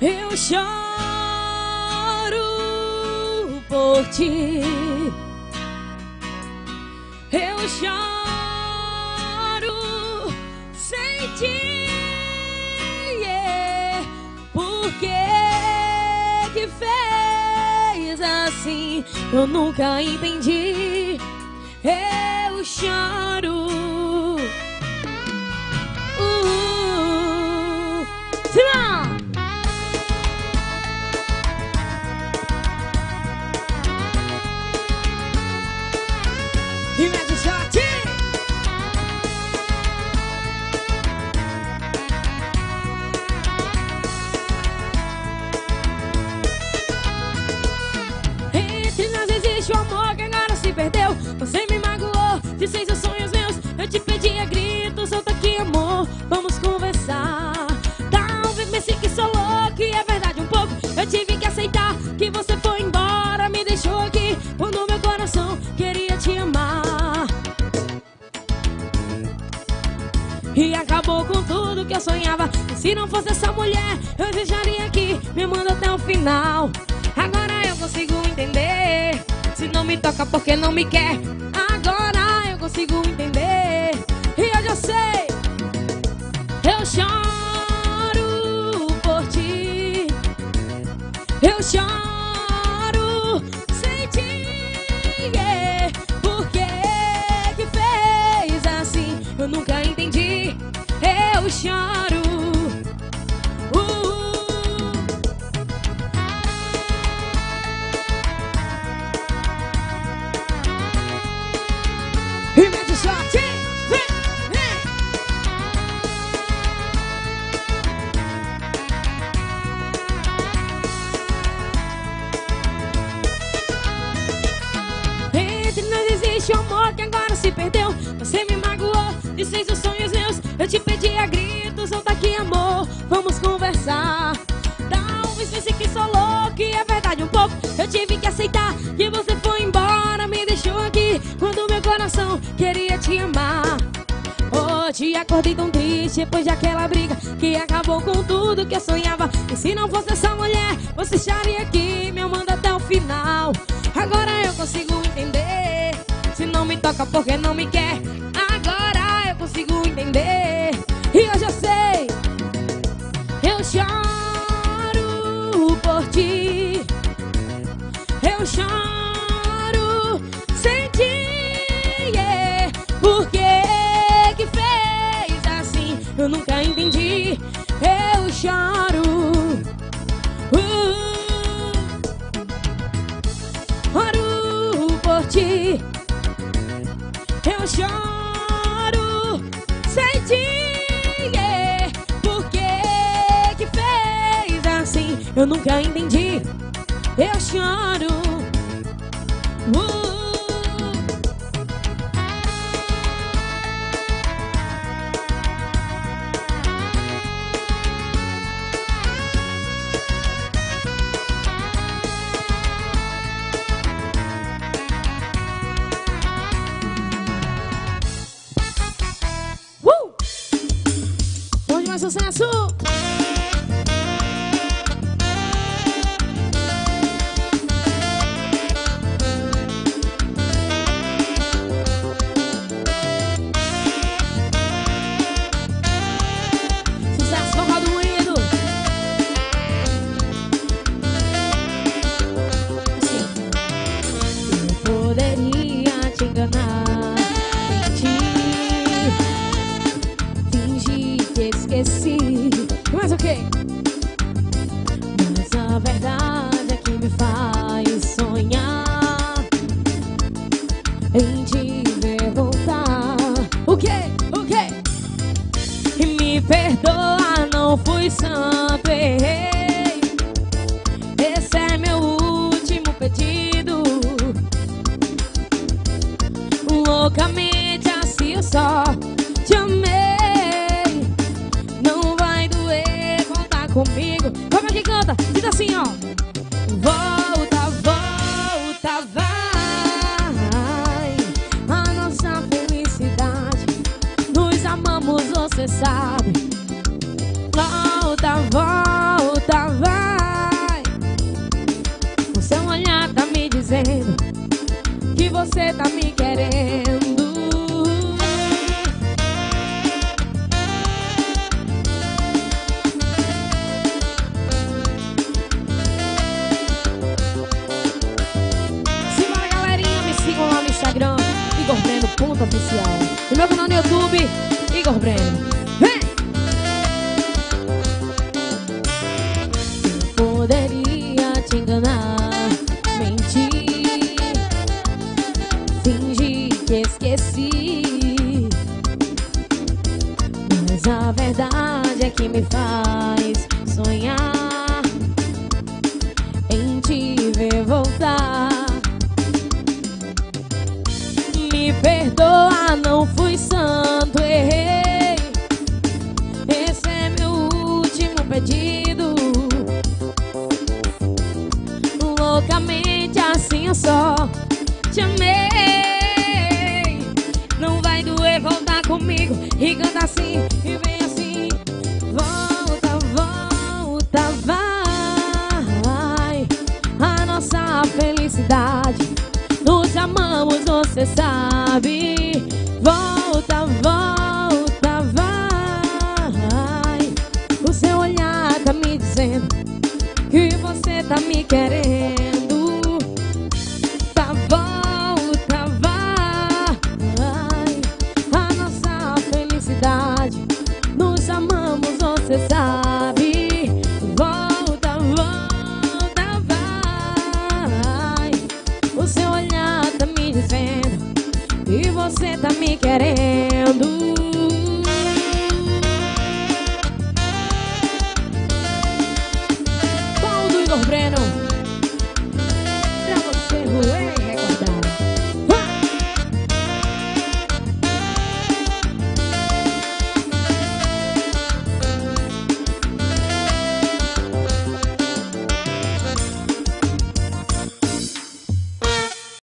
Eu choro por ti. Eu choro sem ti. Yeah. Por que que fez assim? Eu nunca entendi. Eu choro. E acabou com tudo que eu sonhava. E se não fosse essa mulher, eu deixaria aqui. Me manda até o final. Agora eu consigo entender. Se não me toca, porque não me quer. Agora um pouco. Eu tive que aceitar que você foi embora, me deixou aqui. Quando meu coração queria te amar. Hoje acordei tão triste depois daquela briga que acabou com tudo que eu sonhava. E se não fosse essa mulher, você estaria aqui me amando até o final. Agora eu consigo entender. Se não me toca, porque não me quer. Choro. Uh, Choro por ti. Eu choro sem ti. yeah. Por que que fez assim? Eu nunca entendi. Eu choro. Uh! Sucesso, Em te ver voltar O quê? O quê? E me perdoa, não fui santo, sabe. Volta, volta, vai. O seu olhar tá me dizendo que você tá me querendo. Simbora, galerinha, me siga lá no Instagram, Igor Breno, ponto oficial. Meu canal no YouTube, Igor Breno. Não fui santo, errei. Esse é meu último pedido. Loucamente assim eu só te amei. Não vai doer voltar comigo e canta assim e vem assim. Volta, volta, vai. A nossa felicidade. Nos amamos, você sabe. Mi querer.